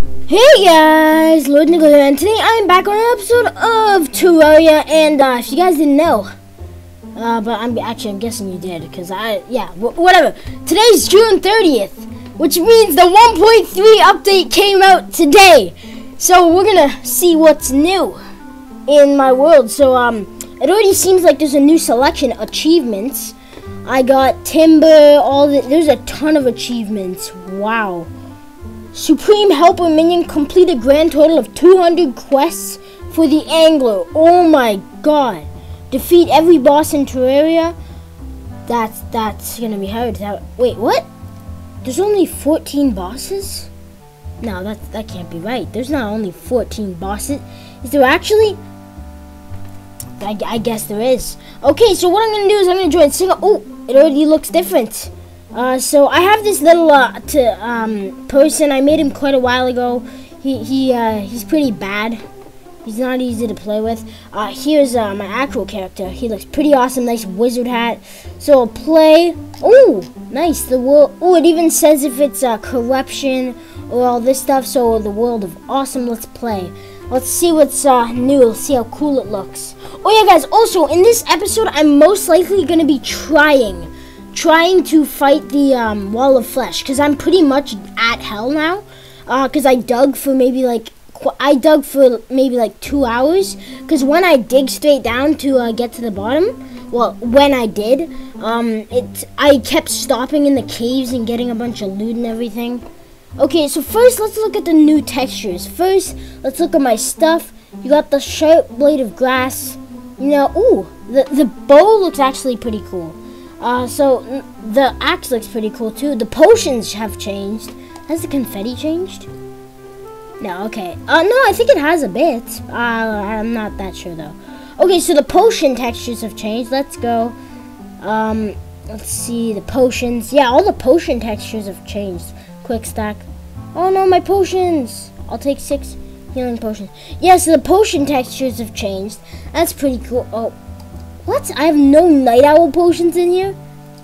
Hey guys, Lord Nickle here, and today I'm back on an episode of Terraria, and uh, if you guys didn't know, uh, but I'm actually I'm guessing you did, because I, yeah, whatever. Today's June 30th, which means the 1.3 update came out today. So we're gonna see what's new in my world. So um, it already seems like there's a new selection, achievements. I got timber, all the, there's a ton of achievements. Wow. Supreme Helper Minion complete a grand total of 200 quests for the Angler. Oh my god. Defeat every boss in Terraria. That's that's gonna be hard. That, wait, what? There's only 14 bosses? No, that that can't be right. There's not only 14 bosses. Is there actually? I, I guess there is. Okay, so what I'm gonna do is I'm gonna join single. Oh, it already looks different. Uh, so I have this little uh, to, um, person. I made him quite a while ago. He he uh, he's pretty bad. He's not easy to play with. Uh, here's uh, my actual character. He looks pretty awesome. Nice wizard hat. So I'll play. Oh, nice. The world. Oh, it even says if it's uh, corruption or all this stuff. So the world of awesome. Let's play. Let's see what's new. Let's see how cool it looks. Oh yeah, guys. Also, in this episode, I'm most likely gonna be trying, trying to fight the um, wall of flesh because I'm pretty much at hell now. Because uh, I dug for maybe like I dug for maybe like two hours because when I dig straight down to uh, get to the bottom, well, when I did, um, it I kept stopping in the caves and getting a bunch of loot and everything. Okay, so first let's look at the new textures. First, let's look at my stuff. You got the sharp blade of grass. You know, ooh, the the bow looks actually pretty cool. Uh, so the axe looks pretty cool too. The potions have changed. Has the confetti changed? No, okay. Uh, no, I think it has a bit. Uh, I'm not that sure, though. Okay, so the potion textures have changed. Let's go. Um, let's see, the potions. Yeah, all the potion textures have changed. Quick stack. Oh, no, my potions. I'll take six healing potions. Yeah, so the potion textures have changed. That's pretty cool. Oh, what? I have no night owl potions in here?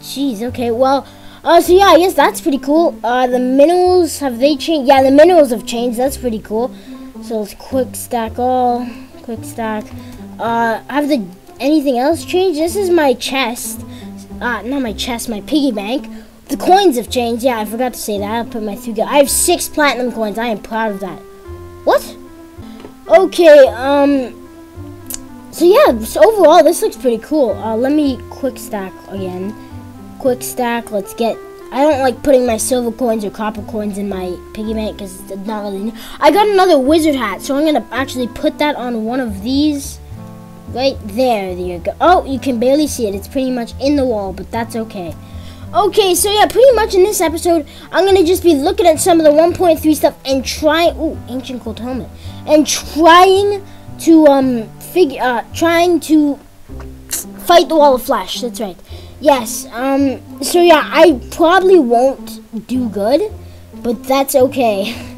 Jeez, okay, well... Uh, so yeah, I guess that's pretty cool. Uh, the minerals, have they changed? Yeah, the minerals have changed. That's pretty cool. So let's quick stack all. Quick stack. Uh, have the anything else changed? This is my chest. Uh, not my chest, my piggy bank. The coins have changed. Yeah, I forgot to say that. I put my three. I have six platinum coins. I am proud of that. What? Okay. Um. So yeah. So overall, this looks pretty cool. Uh, let me quick stack again quick stack. Let's get. I don't like putting my silver coins or copper coins in my piggy bank because it's not really. I got another wizard hat, so I'm gonna actually put that on one of these. Right there, there you go. Oh, you can barely see it. It's pretty much in the wall, but that's okay. Okay, so yeah, pretty much in this episode, I'm gonna just be looking at some of the 1.3 stuff and trying. Ooh, ancient gold helmet, and trying to um figure, uh, trying to fight the wall of flesh. That's right. Yes, um, so yeah, I probably won't do good, but that's okay.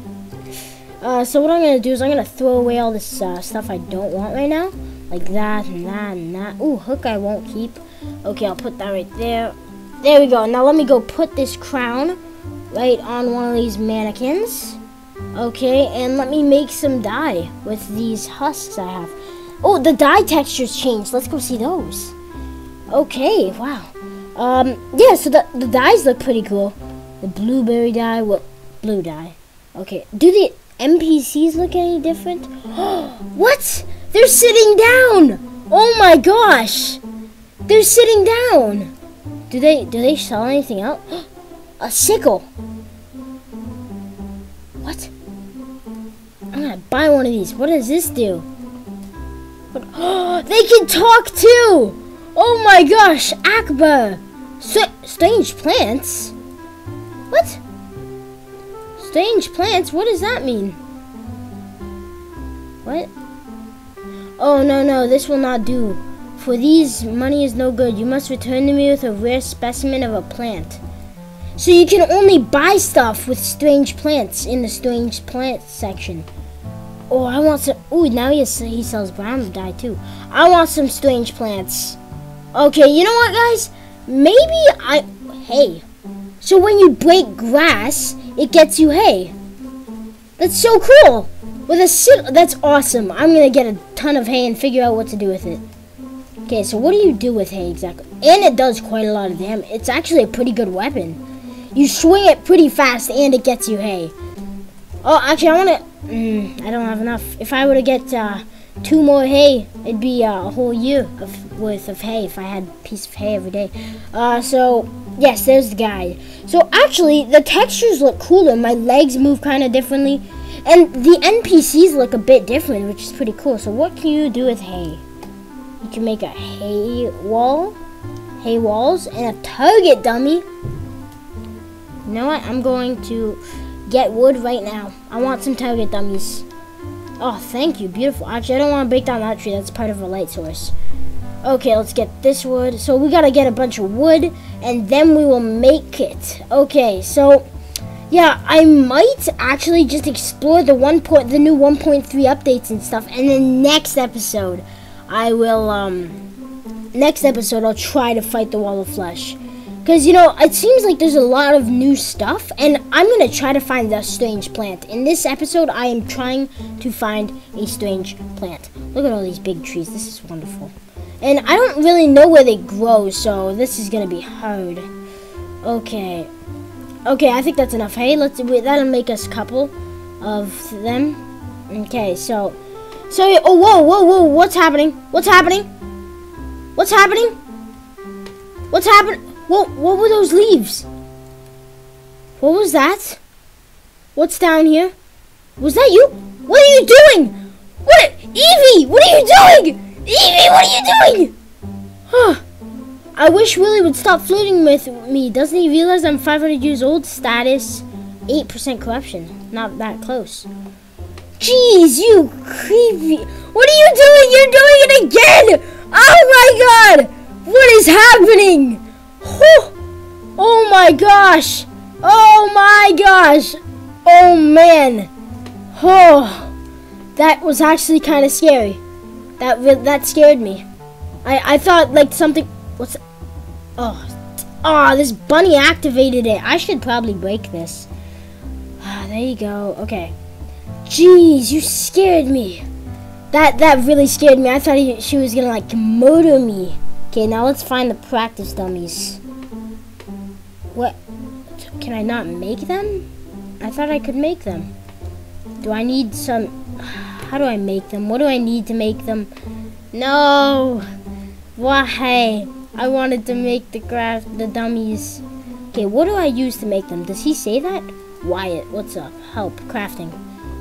Uh, so what I'm to do is I'm to throw away all this uh, stuff I don't want right now. Like that and that and that. Ooh, hook I won't keep. Okay, I'll put that right there. There we go. Now let me go put this crown right on one of these mannequins. Okay, and let me make some dye with these husks I have. Oh, the dye textures changed. Let's go see those. Okay, wow. Um, yeah, so the, the dyes look pretty cool. The blueberry dye, what? Blue dye. Okay, do the NPCs look any different? what? They're sitting down! Oh my gosh! They're sitting down! Do they, do they sell anything else? A sickle! What? I'm gonna buy one of these. What does this do? They can talk too! Oh my gosh, Akbar! St strange plants? What? Strange plants? What does that mean? What? Oh, no, no, this will not do. For these, money is no good. You must return to me with a rare specimen of a plant. So you can only buy stuff with strange plants in the strange plants section. Oh, I want some. Oh, now he, has, he sells brown dye too. I want some strange plants. Okay, you know what, guys? Maybe I... Hey. So when you break grass, it gets you hay. That's so cool. With a sit, that's awesome. I'm gonna get a ton of hay and figure out what to do with it. Okay, so what do you do with hay exactly? And it does quite a lot of damage. It's actually a pretty good weapon. You swing it pretty fast and it gets you hay. Oh, actually, I want to... Mm, I don't have enough. If I were to get uh, two more hay, it'd be uh, a whole year of worth of hay if I had a piece of hay every day. Uh, so, yes, there's the guide. So, actually, the textures look cooler. My legs move kind of differently. And the NPCs look a bit different, which is pretty cool. So, what can you do with hay? You can make a hay wall, hay walls, and a target dummy. You know what? I'm going to get wood right now. I want some target dummies. Oh, thank you. Beautiful. Actually, I don't want to break down that tree. That's part of a light source. Okay, let's get this wood. So we got to get a bunch of wood, and then we will make it. Okay, so... Yeah, I might actually just explore the one point, the new 1.3 updates and stuff, and then next episode, I will, um, next episode, I'll try to fight the Wall of Flesh. Because, you know, it seems like there's a lot of new stuff, and I'm going to try to find the strange plant. In this episode, I am trying to find a strange plant. Look at all these big trees. This is wonderful. And I don't really know where they grow, so this is going to be hard. Okay. Okay, I think that's enough. Hey, let's that'll make us a couple of them. Okay, so so oh whoa whoa whoa what's happening? What's happening? What's happening? What's happening? What, what were those leaves? What was that? What's down here? Was that you? What are you doing? What? Evie, what are you doing? Evie, what are you doing? Huh. I wish Willy would stop flirting with me. Doesn't he realize I'm 500 years old? Status 8% corruption. Not that close. Jeez, you creepy. What are you doing? You're doing it again! Oh my god! What is happening? Whew. Oh my gosh! Oh my gosh! Oh man! Oh, that was actually kind of scary. That that scared me. I I thought like something. What's? Oh, oh! This bunny activated it. I should probably break this. Ah, there you go. Okay. Jeez, you scared me. That that really scared me. I thought he, she was gonna like murder me. Okay, now let's find the practice dummies. What? Can I not make them? I thought I could make them. Do I need some... How do I make them? What do I need to make them? No! Why? I wanted to make the craft, the dummies. Okay, what do I use to make them? Does he say that? Wyatt, what's up? Help, crafting.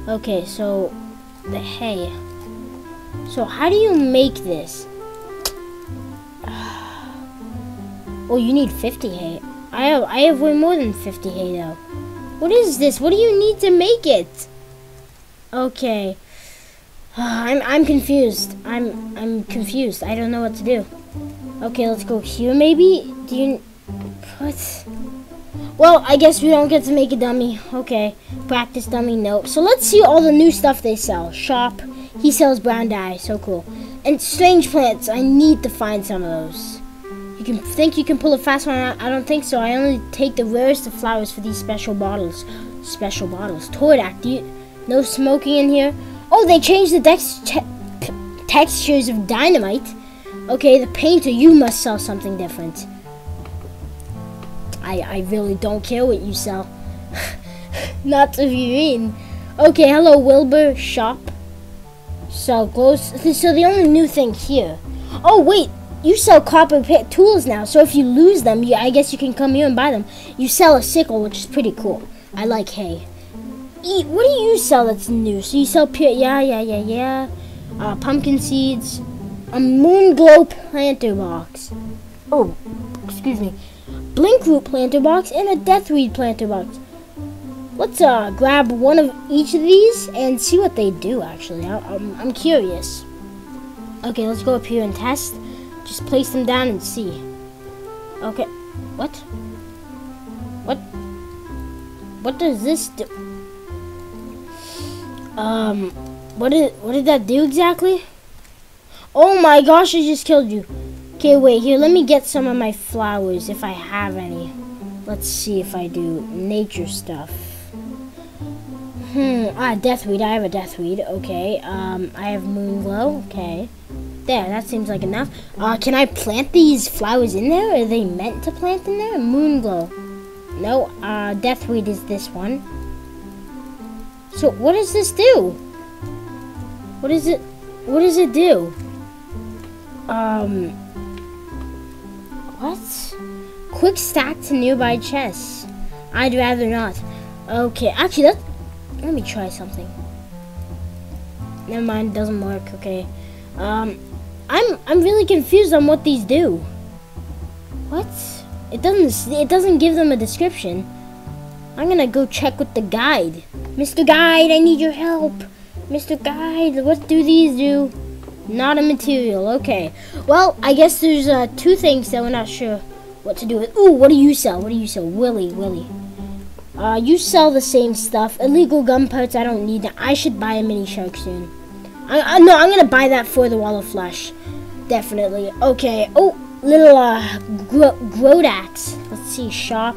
Okay, so the hay. So how do you make this? Oh, you need 50 hay. I have I have way more than 50 hay though. What is this? What do you need to make it? Okay. I'm I'm confused. I'm I'm confused. I don't know what to do. Okay, let's go here maybe. Do you what? Well, I guess we don't get to make a dummy. Okay. Practice dummy, nope. So let's see all the new stuff they sell. Shop. He sells brown dye. So cool. And strange plants. I need to find some of those. You can think you can pull a fast one. I don't think so. I only take the rarest of flowers for these special bottles. Special bottles. Toidak, do you... No smoking in here? Oh, they changed the dex textures of dynamite. Okay, the painter, you must sell something different. I, I really don't care what you sell. Not to be mean. Okay, hello, Wilbur Shop. So close. So the only new thing here. Oh, wait you sell copper pit tools now, so if you lose them, you, I guess you can come here and buy them. You sell a sickle, which is pretty cool. I like hay. What do you sell that's new? So you sell pure, yeah, yeah, yeah, yeah. Uh, pumpkin seeds, a moon glow planter box. Oh, excuse me. Blink root planter box and a deathweed planter box. Let's uh, grab one of each of these and see what they do, actually. I, I'm, I'm curious. Okay, let's go up here and test. Just place them down and see. Okay. What? What? What does this do? Um, what did what did that do exactly? Oh my gosh, I just killed you. Okay, wait, here, let me get some of my flowers, if I have any. Let's see if I do nature stuff. Hmm, ah, deathweed. I have a deathweed. Okay. Um, I have moonglow. Okay. There, that seems like enough. Uh, can I plant these flowers in there? Are they meant to plant in there? Moon glow. No, uh, deathweed is this one. So, what does this do? What is it? What does it do? Um, what? Quick stack to nearby chests. I'd rather not. Okay, actually, that. Let me try something. Never mind, doesn't work. Okay. Um, I'm I'm really confused on what these do. What? It doesn't it doesn't give them a description. I'm gonna go check with the guide. Mr. Guide, I need your help. Mr. Guide, what do these do? Not a material. Okay. Well, I guess there's uh, two things that we're not sure what to do with. Ooh, what do you sell? What do you sell? Willie, Willie. Uh, you sell the same stuff. Illegal gun parts, I don't need that. I should buy a mini shark soon. I, I no, I'm gonna buy that for the wall of flesh. Definitely. Okay. Oh, little uh, gro Grodax. Let's see. Shop.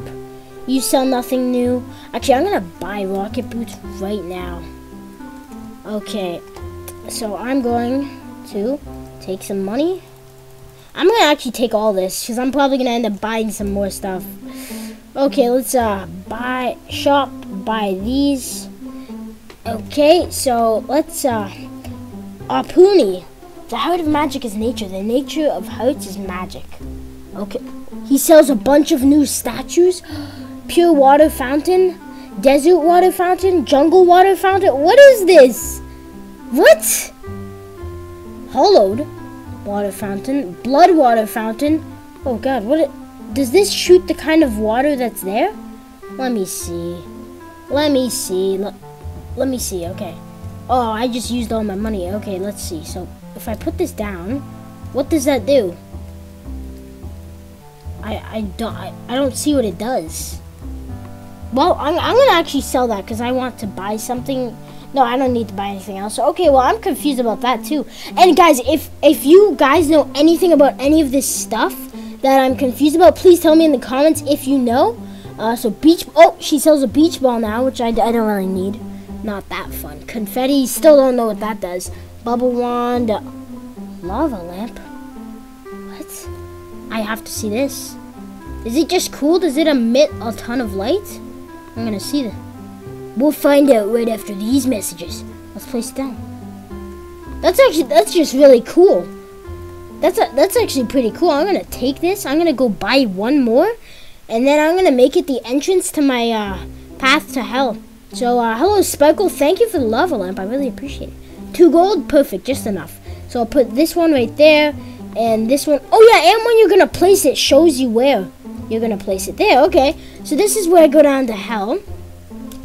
You sell nothing new. Actually, I'm gonna buy rocket boots right now. Okay. So I'm going to take some money. I'm gonna actually take all this because I'm probably gonna end up buying some more stuff. Okay, let's uh buy shop buy these. Okay, so let's uh Ah, Arpuni. The heart of magic is nature. The nature of hearts is magic. Okay. He sells a bunch of new statues. Pure water fountain. Desert water fountain. Jungle water fountain. What is this? What? Hollowed water fountain. Blood water fountain. Oh god, what? It, does this shoot the kind of water that's there? Let me see. Let me see. Let, let me see. Okay. Oh, I just used all my money. Okay, let's see. So if I put this down, what does that do? I I don't I, I don't see what it does. Well, I'm, I'm gonna actually sell that because I want to buy something. No, I don't need to buy anything else. Okay, well, I'm confused about that too. And guys, if if you guys know anything about any of this stuff that I'm confused about, please tell me in the comments if you know. Uh, so beach. Oh, she sells a beach ball now, which I, I don't really need. Not that fun. Confetti. Still don't know what that does. Bubble wand. Lava lamp? What? I have to see this. Is it just cool? Does it emit a ton of light? I'm gonna see that. We'll find out right after these messages. Let's place it down. That's actually that's just really cool. That's a, that's actually pretty cool. I'm gonna take this. I'm gonna go buy one more, and then I'm gonna make it the entrance to my uh, path to hell. So uh, hello Sparkle. Thank you for the lava lamp. I really appreciate it. Two gold, perfect, just enough. So I'll put this one right there, and this one. Oh yeah, and when you're gonna place it, shows you where you're gonna place it. There, okay. So this is where I go down to hell.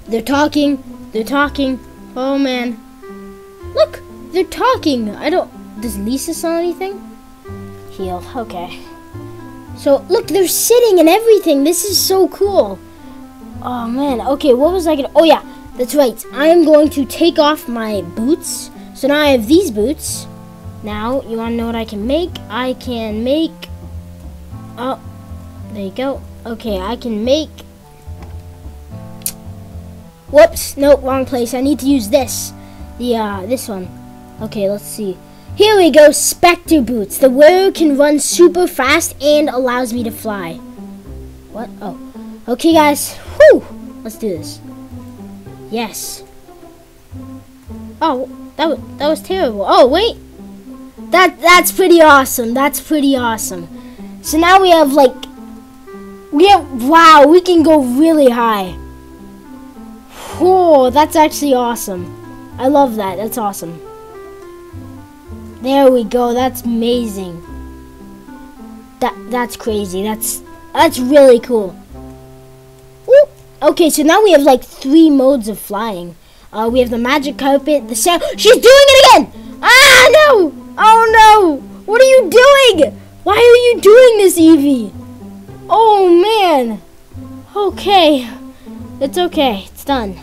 They're talking. They're talking. Oh man, look, they're talking. I don't. Does Lisa saw anything? Heal. Okay. So look, they're sitting and everything. This is so cool. Oh man. Okay, what was I gonna? Oh yeah, that's right. I am going to take off my boots so now I have these boots. Now, you want to know what I can make? I can make... Oh, there you go. Okay, I can make... Whoops, no, wrong place. I need to use this. The, uh, this one. Okay, let's see. Here we go, Spectre Boots. The wearer can run super fast and allows me to fly. What? Oh. Okay, guys. Let's do this. Yes. Oh, that was, that was terrible. Oh, wait. That That's pretty awesome. That's pretty awesome. So now we have, like, we have, wow, we can go really high. Oh, that's actually awesome. I love that. That's awesome. There we go. That's amazing. That That's crazy. That's, that's really cool. Okay, so now we have, like, three modes of flying. Uh, we have the magic carpet, the sound. She's doing it again! Ah, no! Oh, no! What are you doing? Why are you doing this, Evie? Oh, man. Okay. It's okay. It's done.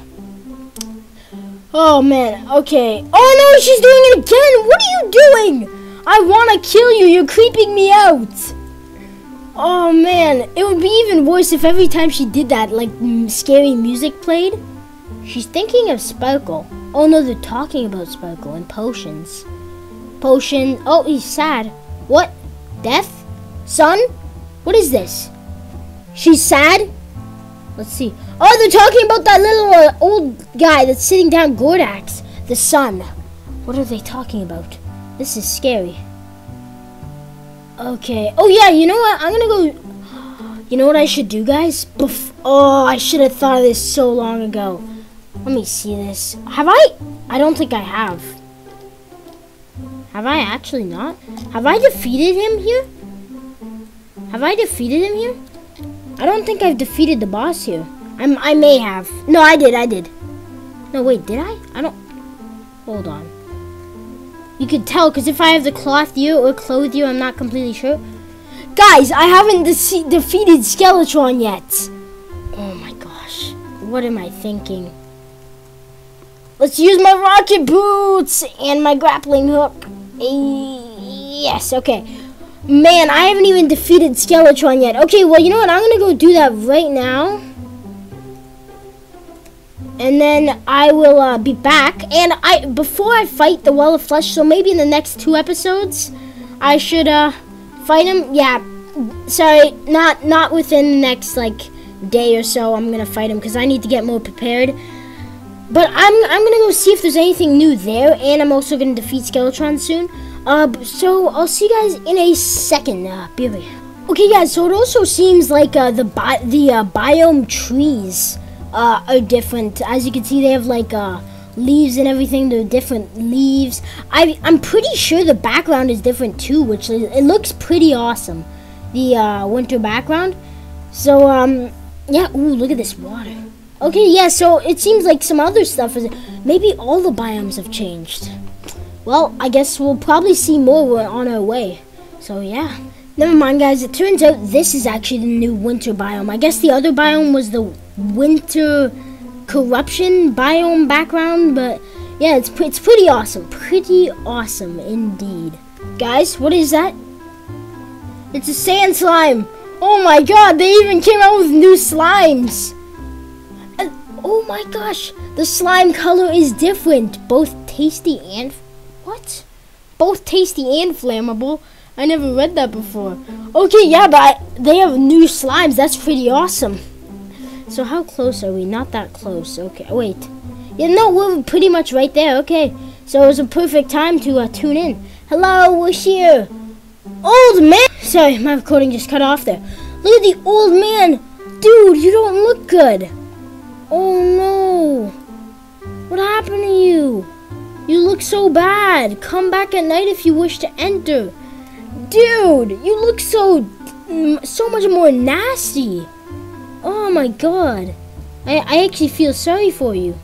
Oh, man. Okay. Oh, no, she's doing it again! What are you doing? I want to kill you. You're creeping me out. Oh, man. It would be even worse if every time she did that, like, scary music played. She's thinking of Sparkle. Oh no, they're talking about Sparkle and potions. Potion. Oh, he's sad. What? Death? Son? What is this? She's sad? Let's see. Oh, they're talking about that little uh, old guy that's sitting down, Gordax. The son. What are they talking about? This is scary. Okay. Oh, yeah, you know what? I'm gonna go... You know what I should do, guys? Bef oh, I should have thought of this so long ago. Let me see this. Have I? I don't think I have. Have I actually not? Have I defeated him here? Have I defeated him here? I don't think I've defeated the boss here. I'm, I may have. No, I did, I did. No, wait, did I? I don't... Hold on. You could tell, because if I have the cloth you or clothe you, I'm not completely sure. Guys, I haven't de defeated Skeletron yet. Oh my gosh. What am I thinking? Let's use my rocket boots and my grappling hook. Eh, yes, okay. Man, I haven't even defeated Skeletron yet. Okay, well, you know what? I'm going to go do that right now. And then I will uh, be back. And I before I fight the Well of Flesh, so maybe in the next two episodes, I should uh, fight him. Yeah, sorry, not not within the next, like, day or so I'm to fight him because I need to get more prepared. But I'm, I'm to go see if there's anything new there. And I'm also to defeat Skeletron soon. Uh, so I'll see you guys in a second. Uh, be right Okay, guys. So it also seems like uh, the bi the uh, biome trees uh, are different. As you can see, they have like uh, leaves and everything. They're different leaves. I I'm pretty sure the background is different too, which is, it looks pretty awesome. The uh, winter background. So um, yeah. Ooh, look at this water. Okay, yeah. So it seems like some other stuff is. Maybe all the biomes have changed. Well, I guess we'll probably see more on our way. So, yeah. Never mind, guys. It turns out this is actually the new winter biome. I guess the other biome was the winter corruption biome background, but yeah, it's, it's pretty awesome. Pretty awesome indeed. Guys, what is that? It's a sand slime. Oh my god, they even came out with new slimes. And, oh my gosh, the slime color is different, both tasty and what? Both tasty and flammable. I never read that before. Okay, yeah, but I, they have new slimes. That's pretty awesome. So how close are we? Not that close. Okay, wait. Yeah, no, we're pretty much right there. Okay, so it was a perfect time to uh, tune in. Hello, we're here. Old man. Sorry, my recording just cut off there. Look at the old man. Dude, you don't look good. Oh no. What happened to you? You look so bad. Come back at night if you wish to enter. Dude, you look so, so much more nasty. Oh my god. I, I actually feel sorry for you.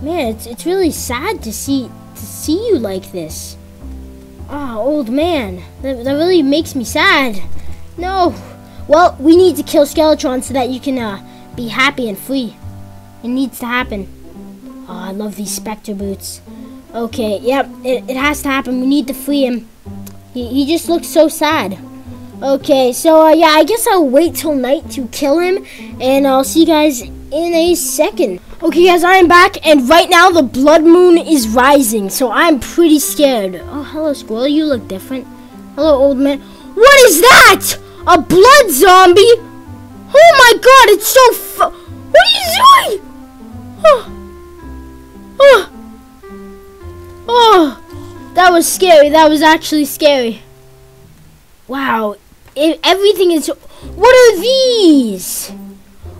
Man, it's, it's really sad to see, to see you like this. Ah, oh, old man. That, that really makes me sad. No. Well, we need to kill Skeletron so that you can uh, be happy and free. It needs to happen. Oh, I love these Spectre boots. Okay, yep, it, it has to happen. We need to free him. He, he just looks so sad. Okay, so uh, yeah, I guess I'll wait till night to kill him, and I'll see you guys in a second. Okay, guys, I am back, and right now the blood moon is rising, so I'm pretty scared. Oh, hello, squirrel. You look different. Hello, old man. What is that? A blood zombie? Oh my god, it's so What are you doing? Oh. Oh. Oh, that was scary. That was actually scary. Wow. It, everything is... What are these?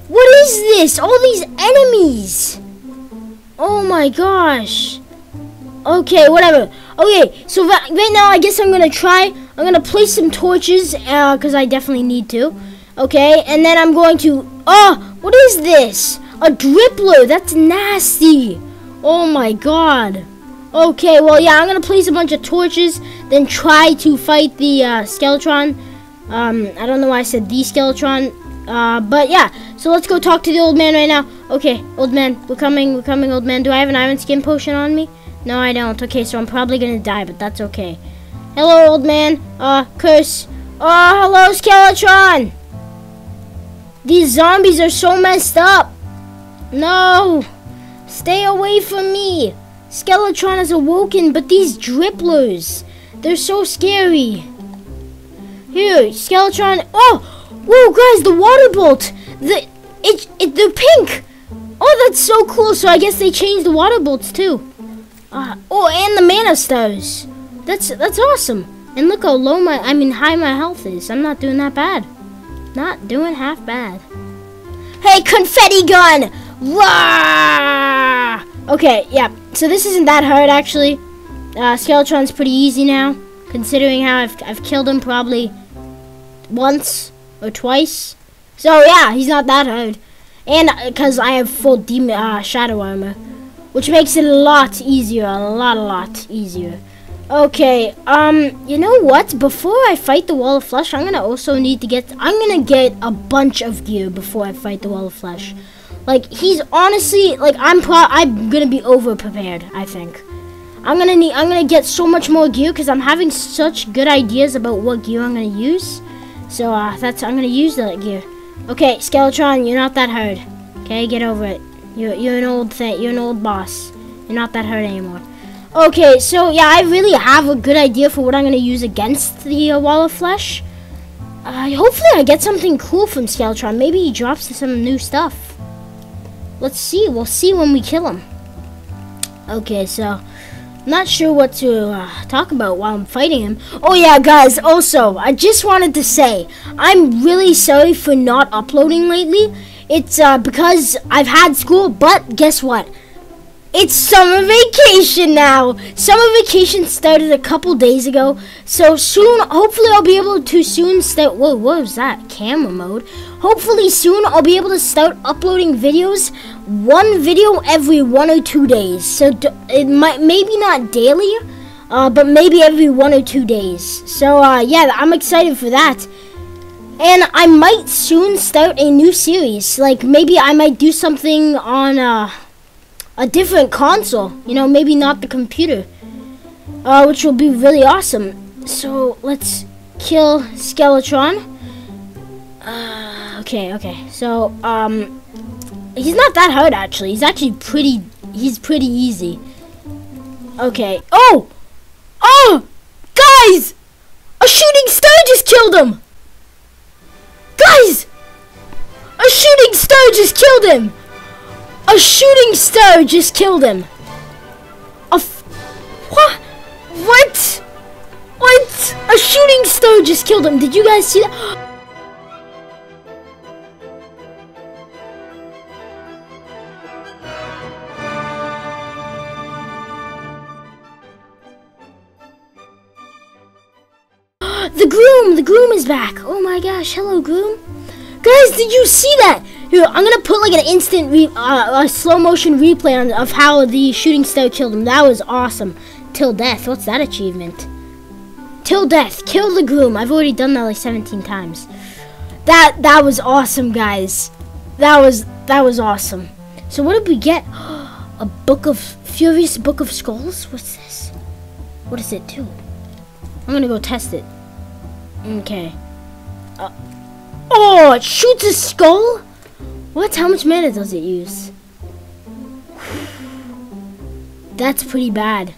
What is this? All these enemies. Oh my gosh. Okay, whatever. Okay, so right, now I guess I'm going to try... I'm going to place some torches, because uh, I definitely need to. Okay, and then I'm going to... Oh, what is this? A drippler. That's nasty. Oh my god. Okay, well, yeah, I'm gonna place a bunch of torches, then try to fight the uh, Skeletron. Um, I don't know why I said the Skeletron, uh, but yeah. So let's go talk to the old man right now. Okay, old man, we're coming, we're coming, old man. Do I have an iron skin potion on me? No, I don't. Okay, so I'm probably gonna die, but that's okay. Hello, old man. Uh, curse. Oh, hello, Skeletron. These zombies are so messed up. No. Stay away from me! Skeletron is awoken, but these dripplers, they're so scary. Here, Skeletron. Oh, whoa, guys, the water bolt. The it, it they're pink. Oh, that's so cool. So I guess they changed the water bolts too. Uh, oh, and the mana stars. That's that's awesome. And look how low my, I mean high my health is. I'm not doing that bad. Not doing half bad. Hey, confetti gun! Wah! Okay, yeah. So this isn't that hard actually. Uh, Skeletron's pretty easy now, considering how I've I've killed him probably once or twice. So yeah, he's not that hard. And because uh, I have full demon uh, shadow armor, which makes it a lot easier, a lot, a lot easier. Okay, um, you know what? Before I fight the Wall of Flesh, I'm gonna also need to get, I'm gonna get a bunch of gear before I fight the Wall of Flesh. Like, he's honestly, like, I'm pro, I'm gonna be over prepared, I think. I'm gonna need, I'm gonna get so much more gear because I'm having such good ideas about what gear I'm gonna use. So uh, that's I'm gonna use that gear. Okay, Skeletron, you're not that hard. Okay, get over it. You're you're an old thing. You're an old boss. You're not that hard anymore. Okay, so yeah, I really have a good idea for what I'm gonna use against the uh, Wall of Flesh. Uh, hopefully, I get something cool from Skeletron. Maybe he drops some new stuff. Let's see. We'll see when we kill him. Okay, so not sure what to uh, talk about while I'm fighting him. Oh yeah, guys, also, I just wanted to say, I'm really sorry for not uploading lately. It's uh, because I've had school, but guess what? It's summer vacation now. Summer vacation started a couple days ago. So soon, hopefully I'll be able to soon start, whoa, what was that? Camera mode. Hopefully soon I'll be able to start uploading videos. One video every one or two days. So it might, maybe not daily, uh, but maybe every one or two days. So uh, yeah, I'm excited for that. And I might soon start a new series. Like maybe I might do something on, uh, a different console. You know, maybe not the computer. Uh, which will be really awesome. So, let's kill Skeletron. Uh, okay, okay. So, um, he's not that hard, actually. He's actually pretty, he's pretty easy. Okay. Oh! Oh! Guys! A shooting star just killed him! Guys! A shooting star just killed him! A shooting star just killed him. A what? What? What? A shooting star just killed him. Did you guys see that? The groom! The groom is back! Oh my gosh, hello groom. Guys, did you see that? Here, I'm gonna put like an instant, uh, a slow motion replay on, of how the shooting star killed him. That was awesome. Till death. What's that achievement? Till death. Kill the groom. I've already done that like 17 times. That that was awesome, guys. That was that was awesome. So what did we get? A book of Furious Book of Skulls. What's this? What does it do? I'm gonna go test it. Okay. Uh, oh, it shoots a skull. What? How much mana does it use? That's pretty bad.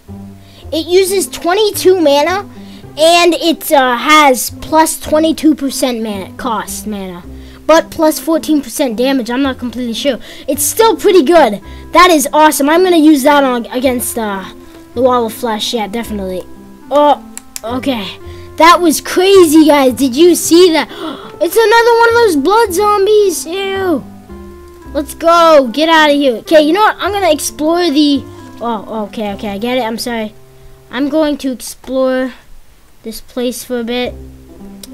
It uses 22 mana, and it uh, has plus 22% mana cost mana, but plus 14% damage. I'm not completely sure. It's still pretty good. That is awesome. I'm gonna use that on against uh, the Wall of Flesh. Yeah, definitely. Oh, okay. That was crazy, guys. Did you see that? It's another one of those blood zombies. Ew. Let's go. Get out of here. Okay, you know what? I'm going to explore the... Oh, okay, okay. I get it. I'm sorry. I'm going to explore this place for a bit.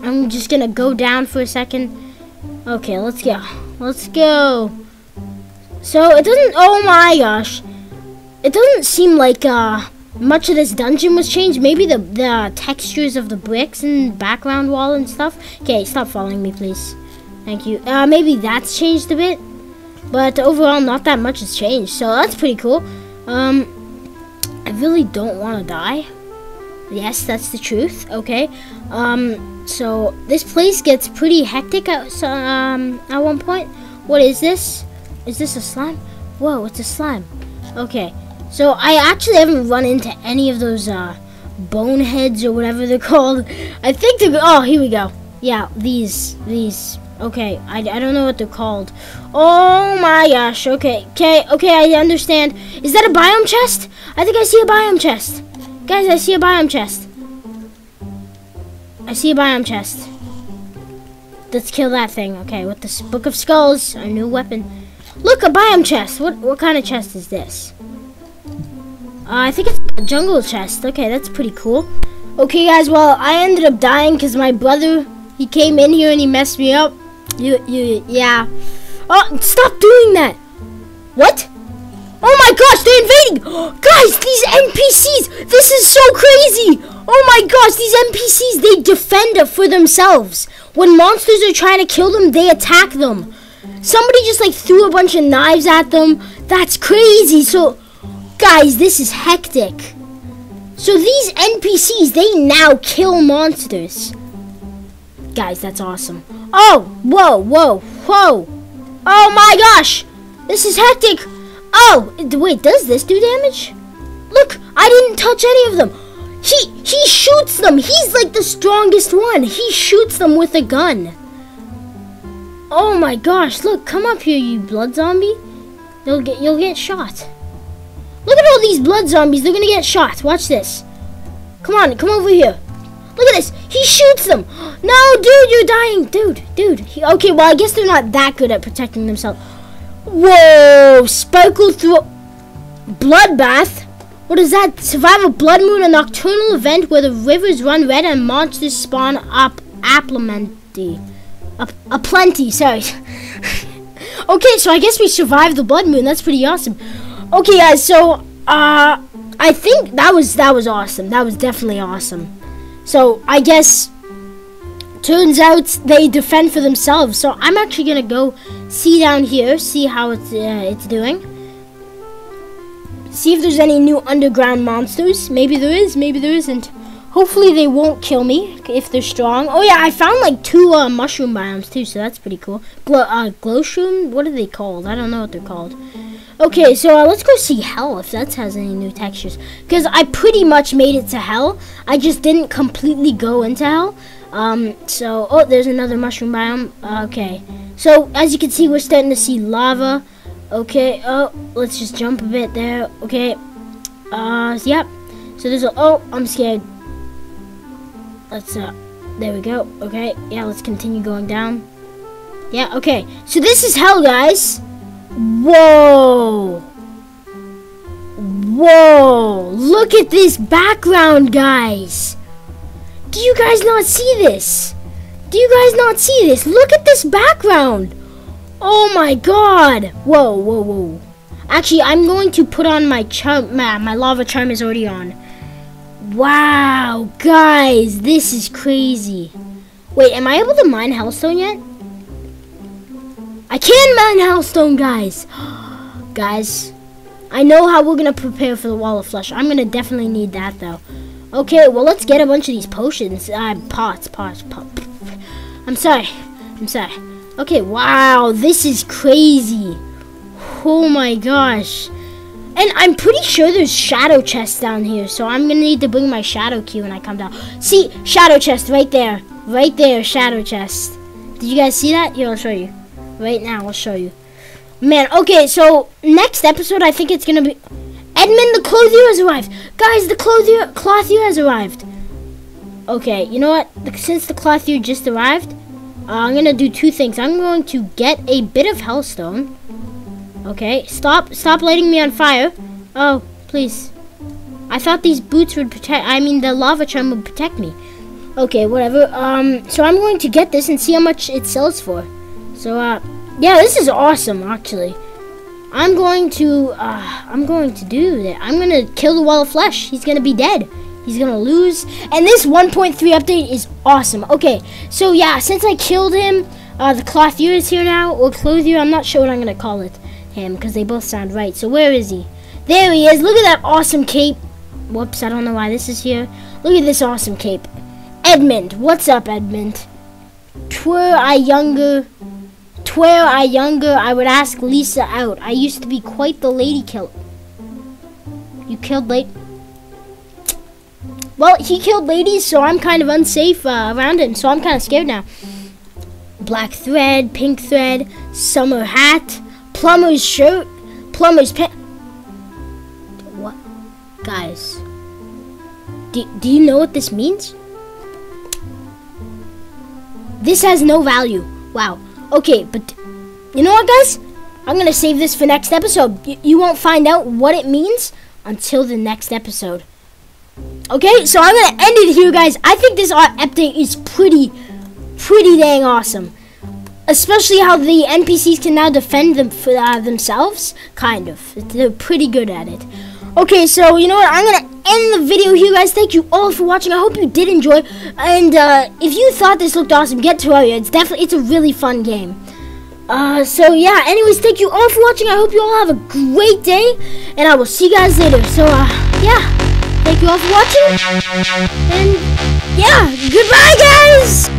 I'm just going to go down for a second. Okay, let's go. Let's go. So, it doesn't... Oh, my gosh. It doesn't seem like uh, much of this dungeon was changed. Maybe the, the textures of the bricks and background wall and stuff. Okay, stop following me, please. Thank you. Uh, maybe that's changed a bit. But overall, not that much has changed. So that's pretty cool. Um, I really don't want to die. Yes, that's the truth. Okay. Um, so this place gets pretty hectic at, um, at one point. What is this? Is this a slime? Whoa, it's a slime. Okay, so I actually haven't run into any of those uh, boneheads or whatever they're called. I think they're. Oh, here we go. Yeah, these these. Okay, I, I don't know what they're called. Oh my gosh. Okay, okay, okay. I understand. Is that a biome chest? I think I see a biome chest. Guys, I see a biome chest. I see a biome chest. Let's kill that thing. Okay, with this Book of Skulls, our new weapon. Look, a biome chest. What what kind of chest is this? Uh, I think it's a jungle chest. Okay, that's pretty cool. Okay, guys, well, I ended up dying because my brother, he came in here and he messed me up. You, you, yeah. Oh, stop doing that. What? Oh my gosh, they're invading! Guys, these NPCs, this is so crazy! Oh my gosh, these NPCs, they defend for themselves. When monsters are trying to kill them, they attack them. Somebody just like threw a bunch of knives at them. That's crazy. So Guys, this is hectic. So these NPCs, they now kill monsters. Guys, that's awesome. Oh, whoa, whoa, whoa. Oh my gosh. This is hectic. Oh, wait, does this do damage? Look, I didn't touch any of them. He he shoots them. He's like the strongest one. He shoots them with a gun. Oh my gosh, look, come up here, you blood zombie. You'll get you'll get shot. Look at all these blood zombies. They're gonna get shot. Watch this. Come on, come over here. Look at this. He shoots them. No, dude, you're dying. Dude, dude. He, okay, well, I guess they're not that good at protecting themselves. Whoa, Sparkle through Bloodbath? What is that? Survive a blood moon, a nocturnal event where the rivers run red and monsters spawn up aplenty. A, a plenty, sorry. okay, so I guess we survived the blood moon. That's pretty awesome. Okay, guys. So, uh, I think that was that was awesome. That was definitely awesome. So I guess turns out they defend for themselves. So I'm actually gonna go see down here, see how it's uh, it's doing. See if there's any new underground monsters. Maybe there is, maybe there isn't. Hopefully they won't kill me if they're strong. Oh yeah, I found like two uh, mushroom biomes too, so that's pretty cool. Glow, uh, glowshroom? What are they called? I don't know what they're called. Okay, so uh, let's go see Hell if that has any new textures. Because I pretty much made it to Hell. I just didn't completely go into Hell. Um, so, oh, there's another mushroom biome. Okay. So, as you can see, we're starting to see lava. Okay, oh, let's just jump a bit there. Okay. Uh, yep. So there's a, oh, I'm scared. Let's, uh, there we go. Okay, yeah, let's continue going down. Yeah, okay. So this is Hell, guys. Whoa! Whoa! Look at this background, guys! Do you guys not see this? Do you guys not see this? Look at this background! Oh my god! Whoa, whoa, whoa. Actually, I'm going to put on my charm. My, my lava charm is already on. Wow, guys, this is crazy. Wait, am I able to mine hellstone yet? I can mine hellstone, guys. guys, I know how we're going to prepare for the wall of flesh. I'm going to definitely need that, though. Okay, well, let's get a bunch of these potions. Uh, pots, pots, pots. I'm sorry. I'm sorry. Okay, wow, this is crazy. Oh my gosh. And I'm pretty sure there's shadow chests down here, so I'm gonna need to bring my shadow key when I come down. See, shadow chest right there. Right there, shadow chest. Did you guys see that? Here, I'll show you. Right now, I'll show you. Man, okay, so next episode, I think it's gonna be Edmund the clothier has arrived. Guys, the clothier clothier has arrived. Okay, you know what? Since the clothier just arrived, uh, I'm gonna do two things. I'm going to get a bit of hellstone. Okay, stop, stop lighting me on fire. Oh, please. I thought these boots would protect, I mean the lava charm would protect me. Okay, whatever. Um, so I'm going to get this and see how much it sells for. So, uh, yeah, this is awesome, actually. I'm going to, uh, I'm going to do that. I'm going to kill the wall of flesh. He's going to be dead. He's going to lose. And this 1.3 update is awesome. Okay, so yeah, since I killed him, uh, the clothier is here now, or clothier, I'm not sure what I'm going to call it, him, because they both sound right. So where is he? There he is. Look at that awesome cape. Whoops, I don't know why this is here. Look at this awesome cape. Edmund. What's up, Edmund? Twere I younger Twere I younger, I would ask Lisa out. I used to be quite the lady killer. You killed late. Well, he killed ladies, so I'm kind of unsafe uh, around him, so I'm kind of scared now. Black thread, pink thread, summer hat, plumber's shirt, plumber's pants. What? Guys, do, do you know what this means? This has no value. Wow. Okay, but you know what, guys? I'm going to save this for next episode. Y you won't find out what it means until the next episode. Okay, so I'm going to end it here, guys. I think this update is pretty, pretty dang awesome. Especially how the NPCs can now defend them for, uh, themselves. Kind of. They're pretty good at it. Okay, so you know what? I'm going to end the video here, guys. Thank you all for watching. I hope you did enjoy. And uh, if you thought this looked awesome, get Terraria. It's definitely, it's a really fun game. Uh, so yeah, anyways, thank you all for watching. I hope you all have a great day. And I will see you guys later. So, uh, yeah. Thank you all for watching. And, yeah, goodbye, guys!